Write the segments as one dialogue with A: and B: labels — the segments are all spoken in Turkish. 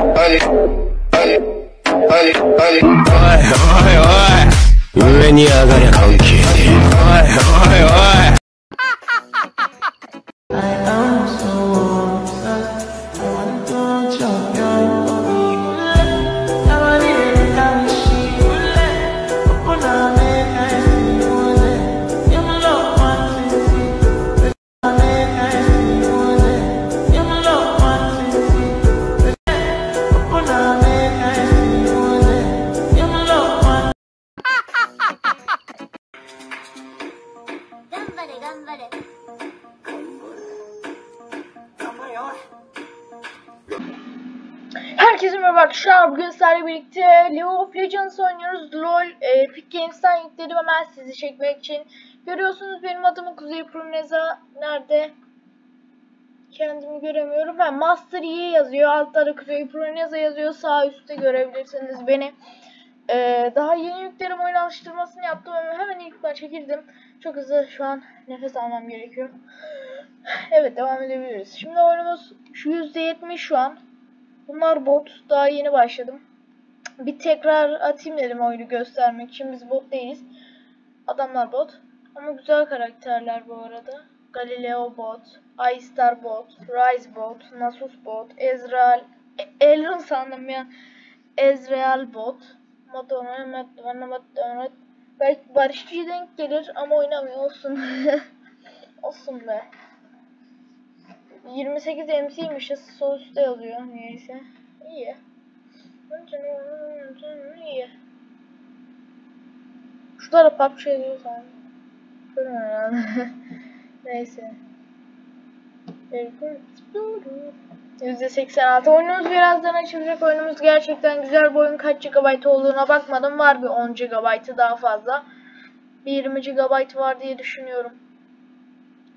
A: おいおい上に上がりゃ関係ねえ。おいおい
B: Bugün sizlerle birlikte League of Legends oynuyoruz. LoL e, Epic Games'ten yükledim hemen sizi çekmek için. Görüyorsunuz benim adımı Kuzey Pruneza nerede? Kendimi göremiyorum. Ben Master Yi yazıyor. Altta da Kuzey Pruneza yazıyor. Sağ üstte görebilirsiniz beni. E, daha yeni yüklerim oyun alıştırmasını yaptım ama hemen ilk maça girdim. Çok hızlı şu an nefes almam gerekiyor. Evet devam edebiliriz. Şimdi oyunumuz şu %70 şu an. Bunlar bot. Daha yeni başladım. Bir tekrar atayım dedim oyunu göstermek için. Biz bot değiliz. Adamlar bot. Ama güzel karakterler bu arada. Galileo bot, iStar bot, Rise bot, Nasus bot, Ezreal, E- Elrond sandım ya. Ezreal bot. Belki barışçı denk gelir ama oynamıyor olsun. olsun be. 28 MC'ymişiz. Sol üstte yazıyor niyeyse. İyi. İyi. Şurada da PUBG yazıyor sanki. Bilmiyorum herhalde. Neyse. %86 oyunumuz birazdan açılacak. Oyunumuz gerçekten güzel. Bu oyun kaç GB olduğuna bakmadım. Var bir 10 GB daha fazla. Bir 20 GB var diye düşünüyorum.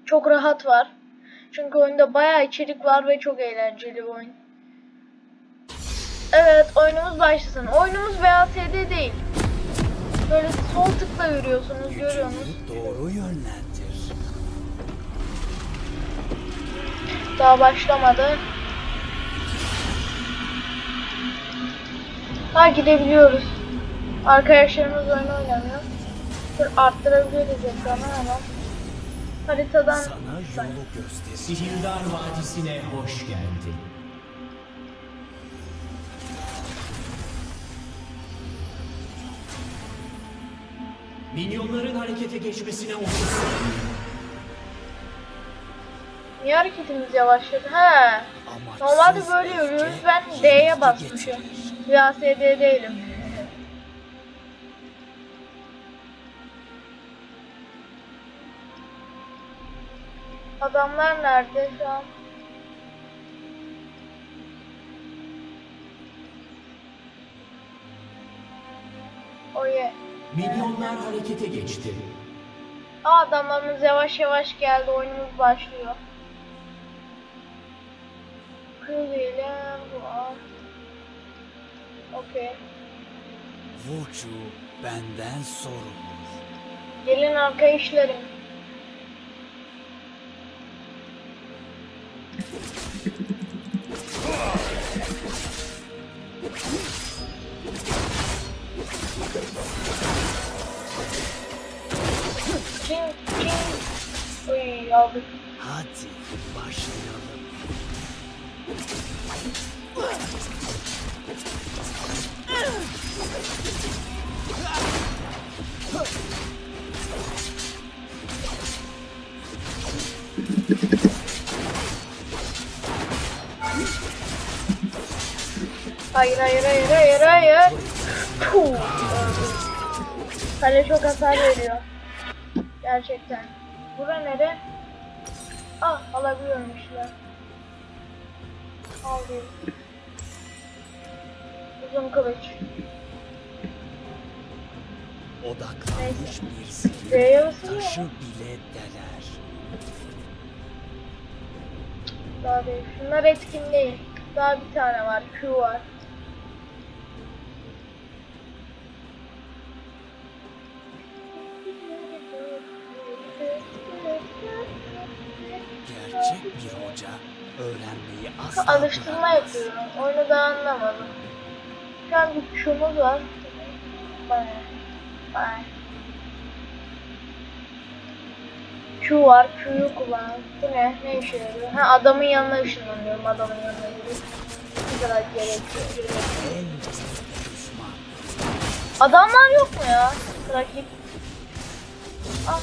B: Çok rahat var. Çünkü oyunda bayağı içerik var ve çok eğlenceli bir oyun. Evet oyunumuz başlasın. Oyunumuz VASD değil. Böyle sol tıkla yürüyorsunuz görüyorsunuz.
A: Doğru yönlendir.
B: Daha başlamadı. Ha gidebiliyoruz. Arkadaşlarımız oyun oynamıyor. Dur arttırabiliriz ekranı ama. Haritadan
A: Sana yolu göster.
C: Sihirdar Vadisi'ne hoş geldin. Minyonların harekete geçmesine 30 saniye.
B: niye hareketimiz yavaşladı? He. Normalde böyle yürüyoruz. Ben D'ye basmışım. VASD değilim. Adamlar nerede şu an? Oye.
C: Minyonlar harekete geçti.
B: Aa, adamlarımız yavaş yavaş geldi. Oyunumuz başlıyor. Kırıyla bu. Okey.
A: Vucu benden sorulur.
B: Gelin arkadaşlarım. Çin, çin. Uy aldık.
A: Hadi başlayalım.
B: Hayır hayır hayır hayır hayır. Puh. Kale çok hasar veriyor. Gerçekten. Bura nere? Ah alabiliyorum işler. Aldım. Uzun kılıç.
A: Odaklanmış bir sihir taşı bile deler.
B: Daha değil. Şunlar etkin değil. Daha bir tane var. Q var. Alıştırma yapıyorum. Oyunu da anlamadım. Şu an bir Q'muz var. Bana. Bana. Q var. Q'yu kullan. Bu ne? Ne işe yarıyor? Ha adamın yanına ışınlanıyorum. Adamın yanına gidip. Ne kadar gerekiyor. Adamlar yok mu ya? Rakip. Ah.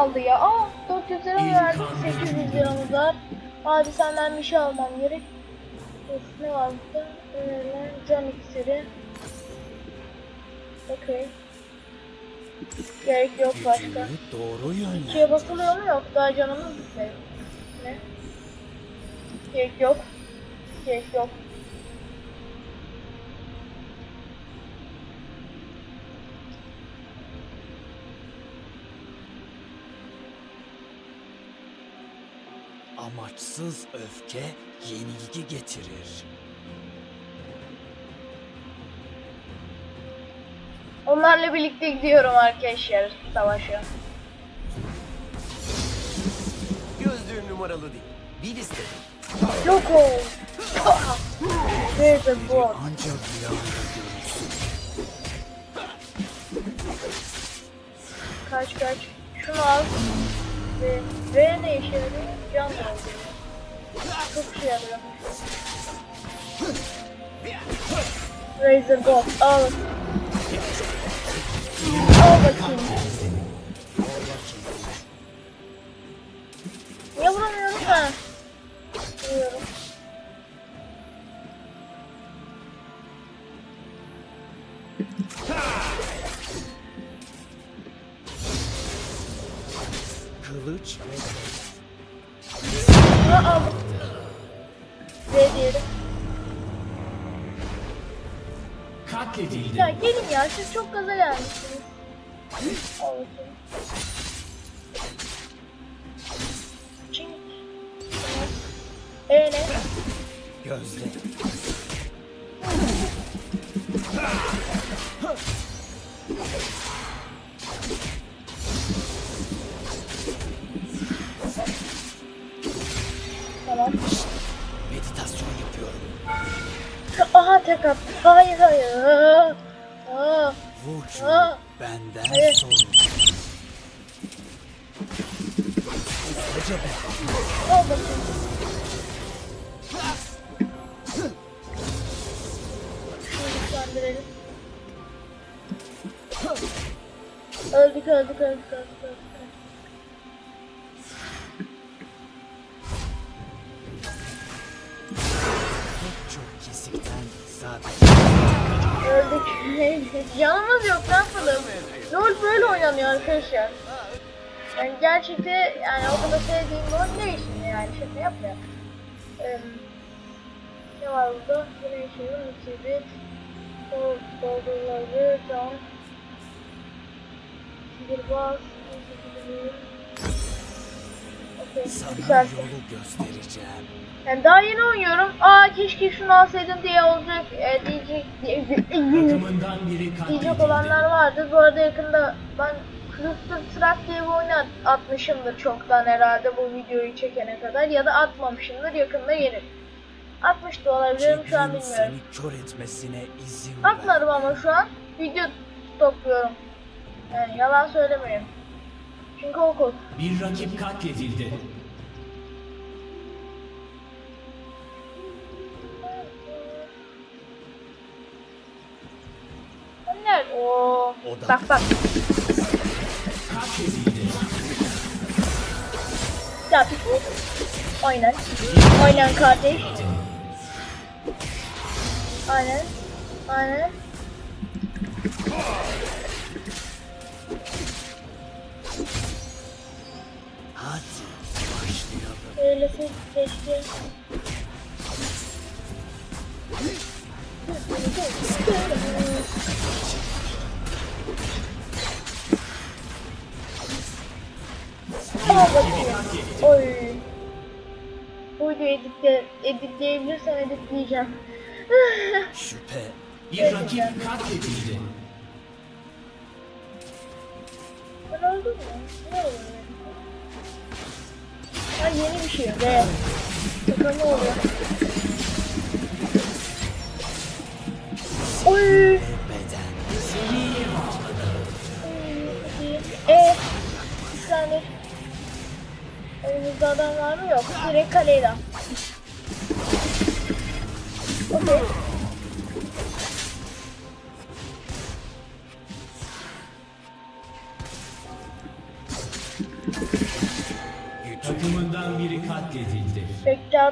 B: Kaldı ya. Aa 400 lira mı verdik? 800 liramız var. Hadi senden bir şey almam gerek. Of, ne var burada? Önerilen can iksiri. Okey. Gerek yok başka.
D: Doğru.
B: İkiye basılıyor mu? Yok. Daha canımız bitmedi. Ne? Gerek yok. Gerek yok.
D: Amaçsız öfke yenilgi getirir.
B: Onlarla birlikte gidiyorum arkadaşlar savaşa.
A: Gözlüğün numaralı değil. Bir liste.
B: Yok. There's a bot.
D: Ancak rüyanda görürsün.
B: Kaç kaç. Şunu al. Ve, ve ne işe yarıyor? Can. Çok işe yarıyor. Razor God al. Al bakayım. Niye vuramıyorum ha? Vuruyorum.
D: Kılıç ve
B: aldım. Ve diyelim.
C: Katledildi.
B: Ya gelin ya siz çok gaza gelmişsiniz. Al bakayım. Çink. Ee ne?
D: gözle. Meditasyon yapıyorum.
B: Aha tek attı. Hayır hayır. Aa,
D: Vucu
B: Aa.
D: benden
B: Hayır.
D: sorun. Hızlıca be.
B: al bakayım. Öldük öldük öldük öldük öldük.
D: Sadece
B: Öldük. Canımız yok ne yapalım? LOL böyle oynanıyor arkadaşlar. Yani gerçekten yani o kadar sevdiğim bir oyun değil şimdi yani şaka yapmıyor. Ee, ne var burada? Yine şey var. Kibrit. Dol, doldurulabilir. Can. Sihirbaz. Okey.
D: Sana yolu göstereceğim.
B: Yani daha yeni oynuyorum. Aa keşke şunu alsaydım diye olacak. E, diyecek. Diyecek olanlar vardır. Bu arada yakında ben Cluster Truck diye bir oyunu at- atmışımdır çoktan herhalde bu videoyu çekene kadar ya da atmamışımdır yakında gelir. Atmış da olabilirim şu an bilmiyorum.
D: kör etmesine izin ver.
B: Atmadım ama şu an video topluyorum. Yani yalan söylemeyeyim. Çünkü okul.
C: Bir rakip katledildi.
B: Oo.
D: Oda.
B: Bak bak.
C: Katledildi.
B: Ya bir. Aynen kardeş. Aynen. Aynen. Öylesi keşke. Oy. Bu videoyu editle, editleyebilirsem editleyeceğim.
D: Şüphe
C: Bir rakip katledildi.
B: Ben öldüm mü? Ne oldu? Yeni bir şey. Ve ne oluyor? Oy!
D: Beden
B: E bir saniye. Önümüzde adam var mı? Yok. Direkt kaleyden. Okey.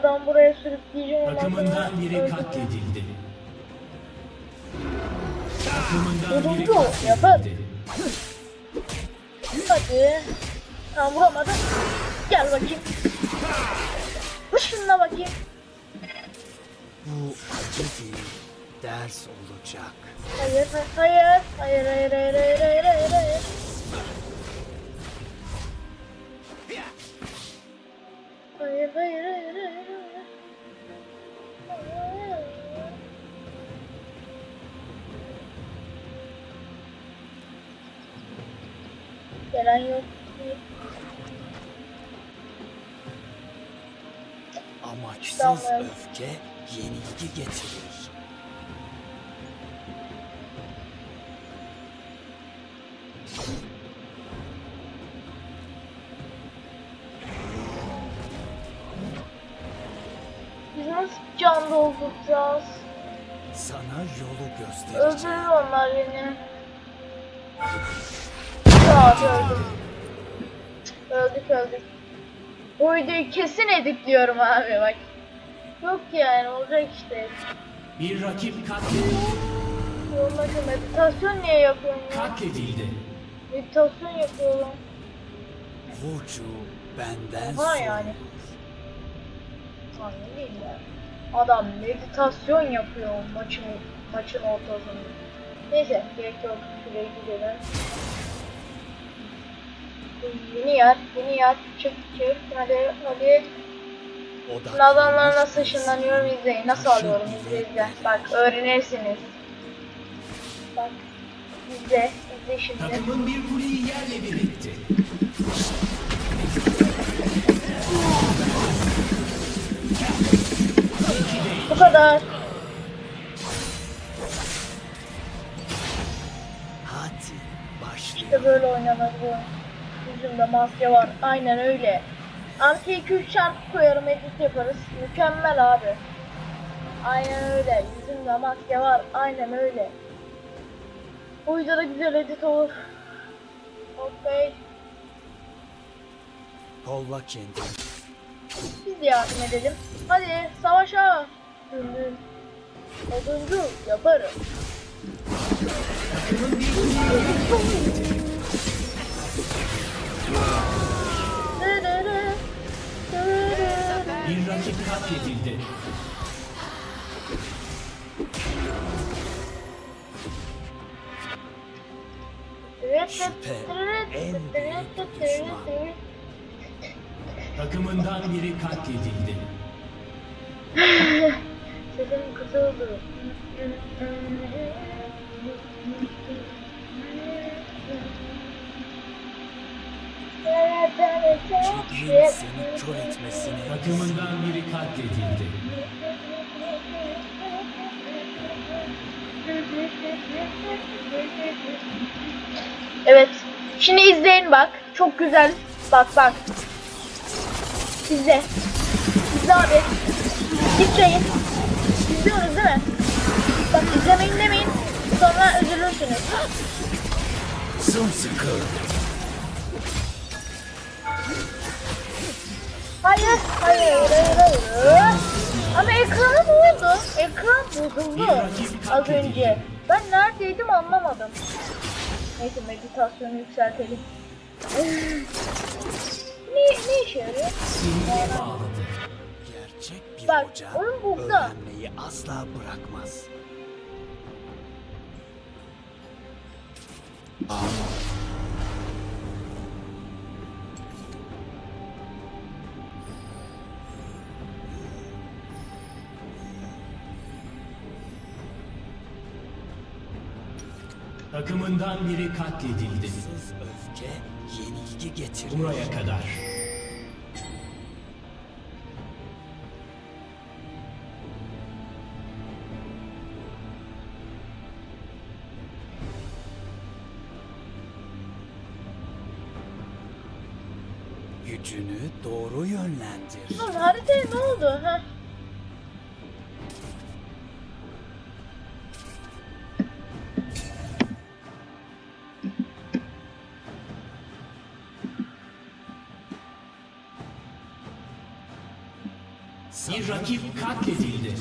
B: Adam buraya sürükleyeceğim
C: Takımından biri katledildi. Takımından biri katledildi.
B: Hadi. Tamam vuramadım. Gel bakayım. Işınla bakayım.
D: bu acı değil, ders olacak.
B: Hayır, hayır, hayır, hayır, hayır, hayır, hayır, hayır. Hayır, Yok.
D: Amaçsız
B: Tamam.
D: öfke yenilgi getirir.
B: Biz nasıl can dolduracağız?
D: Sana yolu göstereceğim.
B: Öldürür onlar beni. Öldüm. Öldük öldük. Bu videoyu kesin editliyorum abi bak. Yok yani olacak işte.
C: Bir rakip katledildi.
B: Yorumlaşı meditasyon niye yapıyorum ya?
C: Katledildi.
B: Meditasyon yapıyorum.
D: Vucu benden sonra.
B: yani. Lan ne diyeyim ya. Adam meditasyon yapıyor maçın maçın ortasında. Neyse gerek yok. Şuraya gidelim. Yeni yer, yeni yer. Çık çık. Hadi hadi. Şimdi adamlar nasıl ışınlanıyor izleyin. Nasıl alıyorum izle izle. Bak öğrenirsiniz. Bak izle. izle şimdi.
C: Takımın bir kuleyi yerle bir etti.
B: Bu kadar.
D: Hadi başlayalım.
B: İşte böyle oynanır bu. Yüzümde maske var. Aynen öyle. Arkaya 2-3 şarkı koyarım edit yaparız. Mükemmel abi. Aynen öyle. Yüzümde maske var. Aynen öyle. Bu videoda güzel edit olur. Okey.
D: Kolla kendini.
B: Biz de yardım edelim. Hadi savaşa. Döndüm. Oduncu yaparım.
C: Bir rakip katledildi.
D: Şüphe en büyük düşman.
C: Takımından biri katledildi.
B: Sesim kısıldı.
D: Seni kör etmesine
C: Takımından biri katledildi.
B: Evet. Şimdi izleyin bak. Çok güzel. Bak bak. İzle. İzle abi. İzleyin. İzliyoruz değil mi? Bak izlemeyin demeyin. Sonra üzülürsünüz.
D: sımsıkı.
B: Hayır, hayır, hayır, hayır. Ama ekrana ne oldu? Ekran bozuldu az önce. Ben neredeydim anlamadım. Neyse meditasyonu yükseltelim. ne, ne işe yarıyor?
D: Gerçek bir
B: Bak,
D: hoca
B: oyun burada.
D: öğrenmeyi asla bırakmaz.
C: Takımından biri katledildi.
D: Sız öfke yenilgi getirir.
C: Buraya kadar.
D: Gücünü doğru yönlendir.
B: Haritaya ne oldu?
C: Bir rakip katledildi.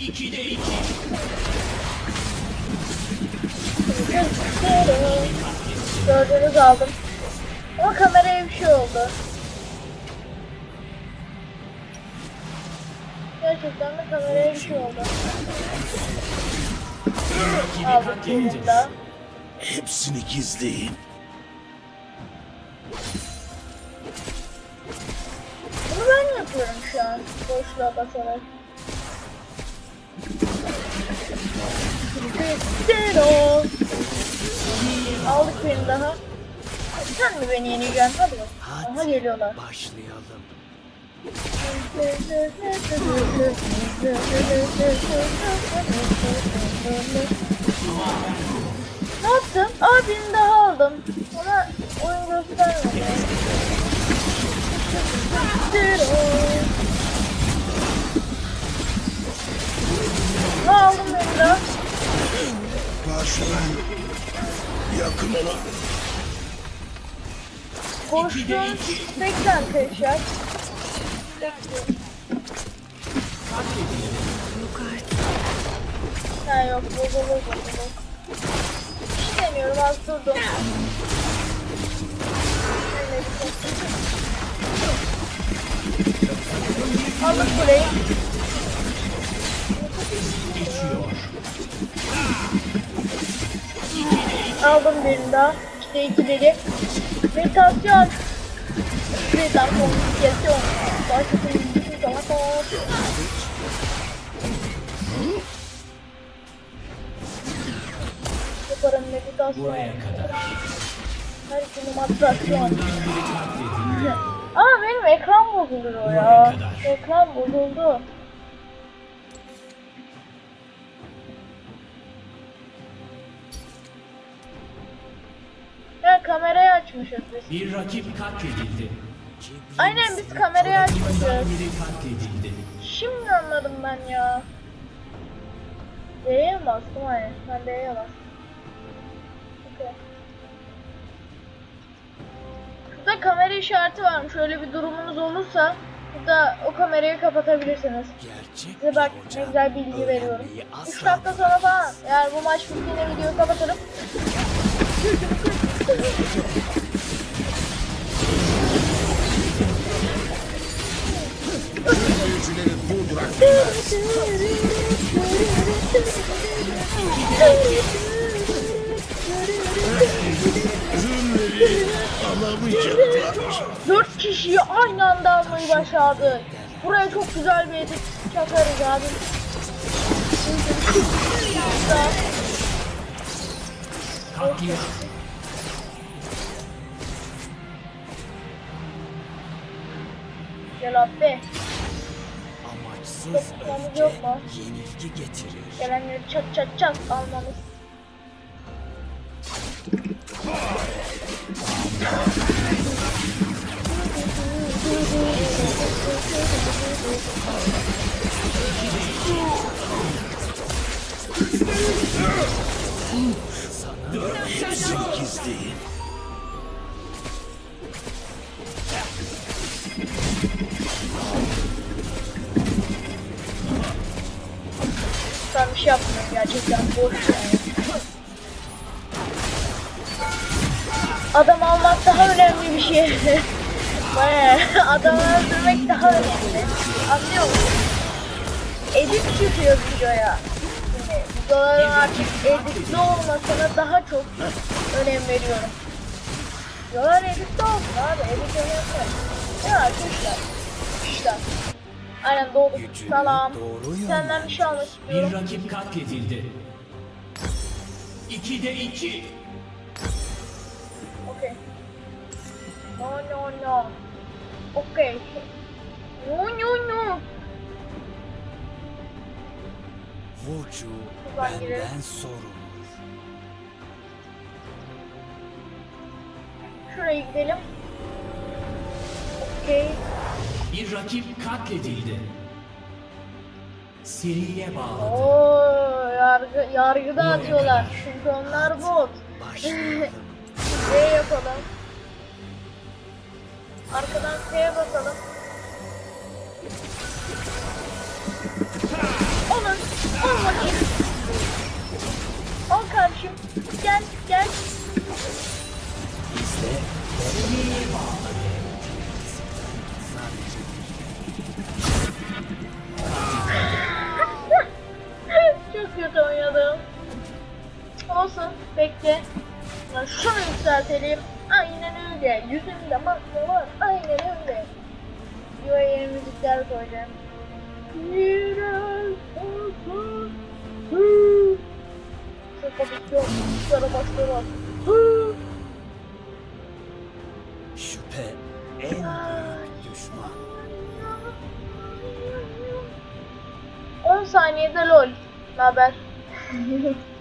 C: İkide iki.
B: Gördüğünüz aldım. Ama kameraya bir şey oldu. Gerçekten de kameraya bir şey oldu. Birini daha.
A: Hepsini gizleyin.
B: Boşluğa basarak. Zero. Aldık birini daha. Sen mi beni yeneceksin? Hadi bak. Aha geliyorlar.
D: başlayalım.
B: Ne yaptım? Aa birini daha aldım. Ama oyun göstermedi. Ne aldım daha?
A: Karşıdan yakın olan
B: Koştum. Bekle arkadaşlar. Ha yok bozulur bozulur. Bir deniyorum az durdum. Aldık kuleyi. Aldım birini daha. İşte ikileri. Meditasyon. Meditasyon. Meditasyon. Başlasın. Tamam tamam. Yaparım meditasyon.
C: Buraya kadar.
B: Her günüm
C: katledildi.
B: Aa benim ekran bozuluyor ya. Ekran bozuldu. Kamerayı açmışız biz.
C: Bir rakip katledildi.
B: Aynen biz kamerayı açmışız. Şimdi anladım ben ya. D'ye mi bastım? Hayır. Ben D'ye bastım. Okey. Şurada kamera işareti varmış. Öyle bir durumunuz olursa burada o kamerayı kapatabilirsiniz.
D: Gerçek
B: Size bak ne güzel bilgi veriyorum.
D: öğrenmeyi
B: 3
D: asla
B: dakika sonra falan eğer bu maç bittiğinde videoyu kapatırım.
A: Büyücüleri durdurak Ürünleri alamayacaklar.
B: 4 kişiyi aynı anda almayı başardı. Buraya çok güzel bir edit çakarız abi.
C: Katliam.
B: Gel abi.
D: amaçsız öfke
B: yok mu?
D: yenilgi getirir.
B: Gelenleri çat çat çat almamız.
A: Hepsini gizleyin.
B: Bir şey gerçekten boş yani. Adam almak daha önemli bir şey. Bayağı adamı öldürmek daha önemli. Anlıyor musun? Edit çıkıyor videoya. Yani videoların artık editli olmasına daha çok önem veriyorum. Videolar editli olsun abi. Edit önemli. Ya arkadaşlar. İşte. Aynen doğduk.
D: Gücünü
B: Salam. Senden bir şey almak
C: Bir
B: istiyorum.
C: rakip katledildi. 2'de 2.
B: Okay. No, no, no. Okay. No, no, no.
D: Burcu benden sorulur.
B: Şuraya gidelim. Okay.
C: Bir rakip katledildi. Seriye bağladı.
B: Oo, yargı, yargıda atıyorlar. Çünkü onlar bot. Ne yapalım? Arkadan F'ye basalım. Onun, al bakayım. Al kardeşim. Gel, gel.
D: Bizde
B: Çok Olsun, bekle. Şunu yükseltelim. Aynen öyle. Yüzümde maske var. Aynen öyle. Yeni müzikler koyacağım. Biraz olsun. Çok yok. Hı.
D: şüphe en büyük düşman.
B: 10 saniyede lol. Ne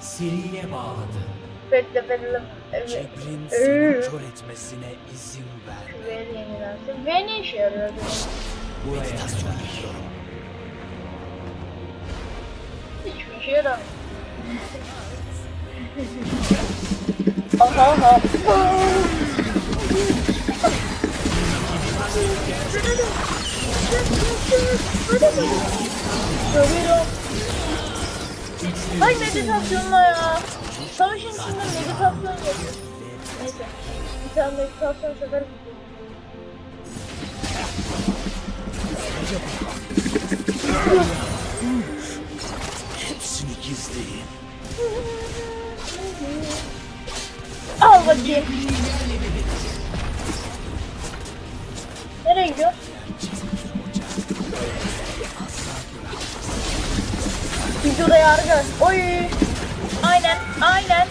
C: Seriye bağladı.
B: Bekle. Evet.
D: Cebrin seni kör etmesine izin verme.
B: Ver yenilensin. Ve ne işe yarıyor acaba?
D: Meditasyon yapıyorum.
B: Hiçbir işe yaramıyor. aha aha. Görüyorum. Ay meditasyonla ya. Savaşın içinde meditasyon yapıyor. Neyse. Bir tane meditasyon sefer
D: Hepsini gizleyin.
B: Al bakayım. Nereye gidiyor? Videoda yargı. Oy. Aynen, aynen.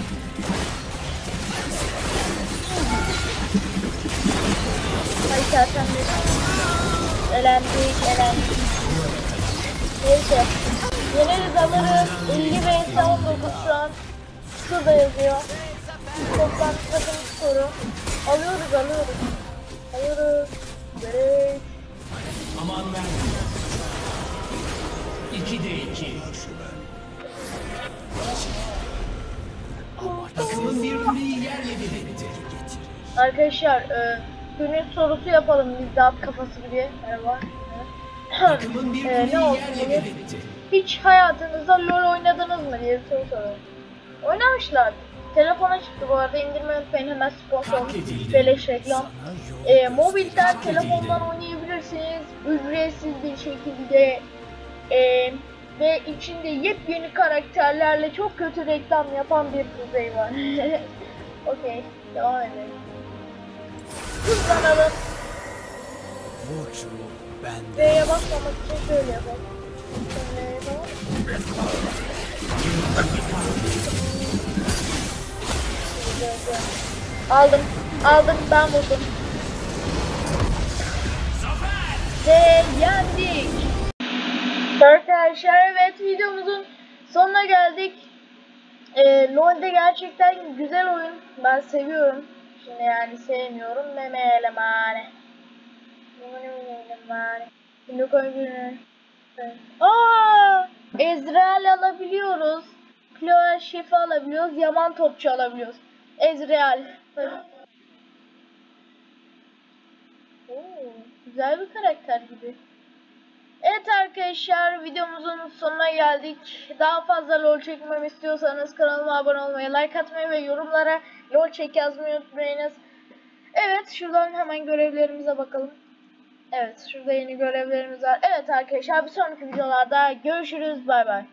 B: Hay zaten. Elendik, elendik. Neyse. Yeneriz alırız. 50 vs 19 şu an. Şurada yazıyor. Toplam takım skoru. Alıyoruz, alıyoruz. Alıyoruz. Evet.
C: Aman verme. 2'de 2. Takımın bir kuleyi yerle bir etti.
B: Arkadaşlar, e, günün sorusu yapalım biz de at kafası gibi. Merhaba.
C: Takımın
B: e, ne
C: yerle bir etti.
B: Hiç hayatınızda LoL oynadınız mı diye bir soru soruyorum. Oynamışlar. Telefona çıktı bu arada indirmeyi unutmayın hemen sponsor. Beleş reklam. E, mobilden telefondan oynayabilirsiniz. Ücretsiz bir şekilde. E, ve içinde yepyeni karakterlerle çok kötü reklam yapan bir kuzey var. Okey, devam edelim. Hızlanalım. D'ye basmamak için şöyle yapalım. Şöyle yapalım. Aldım. Aldım. Ben vurdum. Ve yendik. Arkadaşlar evet videomuzun sonuna geldik. Ee, LoL'de gerçekten güzel oyun. Ben seviyorum. Şimdi yani sevmiyorum demeyelim hani. Şimdi koyabilirim. Aa, Ezreal alabiliyoruz. Chloe şifa alabiliyoruz. Yaman topçu alabiliyoruz. Ezreal. Oo, güzel bir karakter gibi. Evet arkadaşlar videomuzun sonuna geldik. Daha fazla LoL çekmemi istiyorsanız kanalıma abone olmayı, like atmayı ve yorumlara LoL çek yazmayı unutmayınız. Evet şuradan hemen görevlerimize bakalım. Evet şurada yeni görevlerimiz var. Evet arkadaşlar bir sonraki videolarda görüşürüz. Bay bay.